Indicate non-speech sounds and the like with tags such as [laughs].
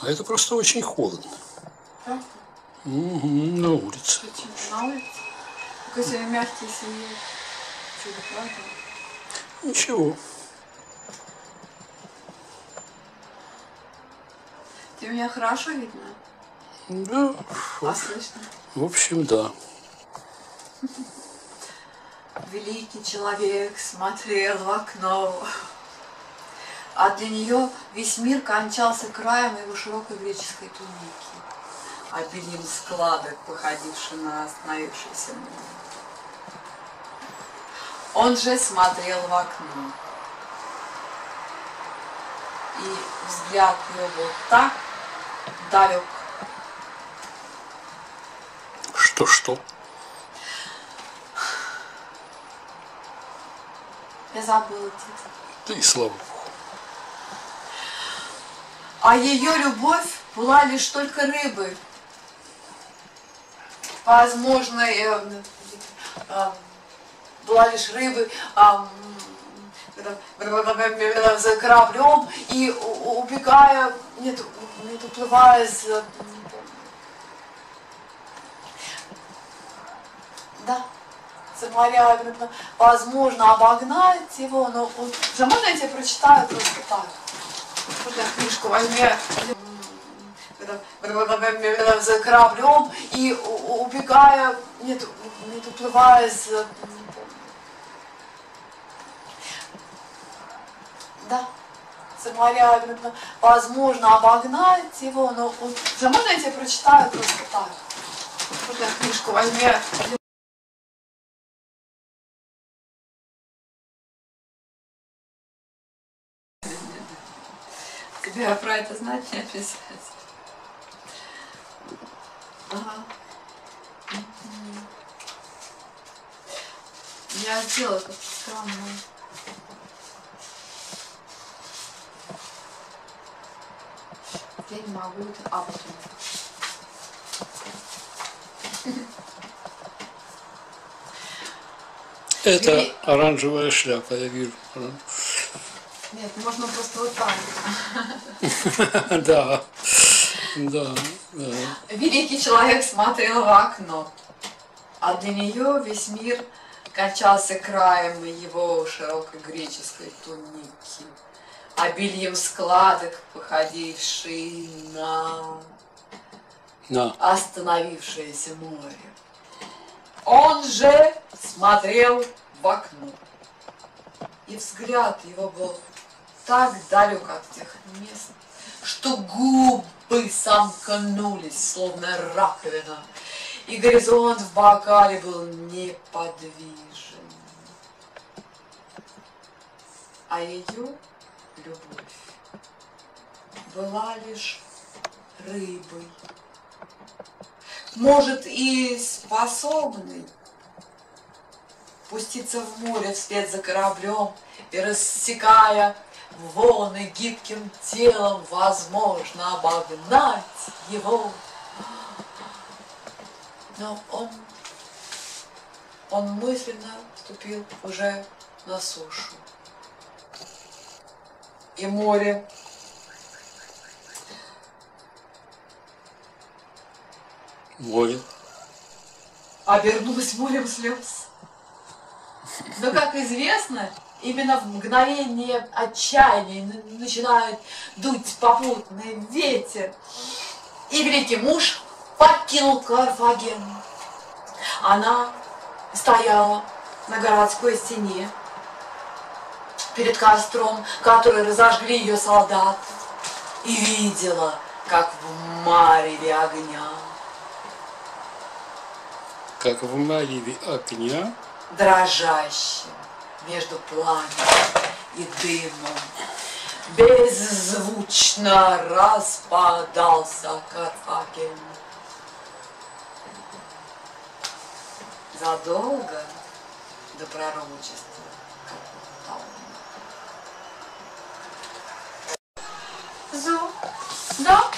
А это просто очень холодно. Угу, на улице. Почему? На улице? Какой сегодня мягкий семьи. Чудо, правда? Ничего. Тебе меня хорошо видно? Да, А слышно? в общем, да. Великий человек смотрел в окно, а для нее весь мир кончался краем его широкой греческой туники, обилием складок, походивших на остановившийся море. Он же смотрел в окно, и взгляд его был так далек, Что-что? я забыла титул. Да и слава богу. А ее любовь была лишь только рыбой. Возможно, э, э, была лишь а, м, за кораблем и убегая, нет, нет, уплывая за... Да, за моря, возможно, обогнать его, но вот, можно я тебе прочитаю просто так? Я книжку возьми за кораблем и убегая, нет, нет, уплывая за... Да, за моря, возможно, обогнать его, но вот, можно я тебе прочитаю просто так? Я книжку возьми Тебе про это знать не писать. Ага. Я сделала как-то странно. Я не могу это а, вот. Это оранжевая шляпа, я вижу. Нет, можно просто вот так. [laughs] Да, да, да. Великий человек смотрел в окно, а для нее весь мир кончался краем его широкой греческой туники, обилием складок, походившей на На. остановившееся море. Он же смотрел в окно, и взгляд его был так далек от тех мест, что губы сомкнулись, словно раковина, и горизонт в бокале был неподвижен. А ее любовь была лишь рыбой, может и способной пуститься в море вслед за кораблем и рассекая волны гибким телом, возможно, обогнать его. Но он, он мысленно ступил уже на сушу. И море Море. обернулось морем слез. Но, как известно, именно в мгновение отчаяния начинает дуть попутный ветер. И великий муж покинул Карфаген. Она стояла на городской стене перед костром, который разожгли ее солдаты, и видела, как в мареве огня Как в мареве огня, дрожащим между пламенем и дымом. Беззвучно распадался Карфаген. Задолго до пророчества Зу, да?